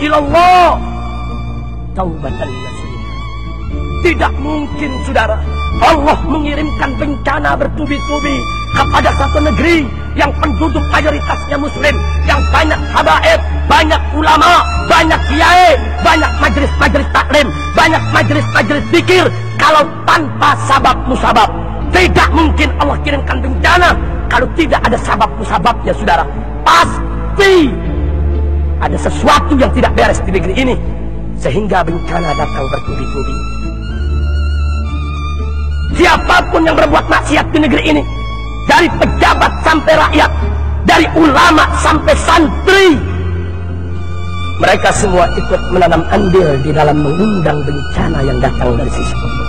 ilallah taubatan nasuha. Tidak mungkin saudara Allah mengirimkan bencana bertubi-tubi kepada satu negeri yang penduduk mayoritasnya muslim, yang banyak habaib, banyak ulama, banyak kiai, banyak majelis-majelis taklim, banyak majelis-majelis pikir. Kalau tanpa sabab musabab, tidak mungkin Allah kirimkan bencana kalau tidak ada sabab musababnya saudara. Pasti ada sesuatu yang tidak beres di negeri ini sehingga bencana datang bertubi-tubi. Siapa pun yang berbuat maksiat di negeri ini, dari pejabat sampai rakyat, dari ulama sampai santri, mereka semua ikut menanam andil di dalam mengundang bencana yang datang dari sisi Allah.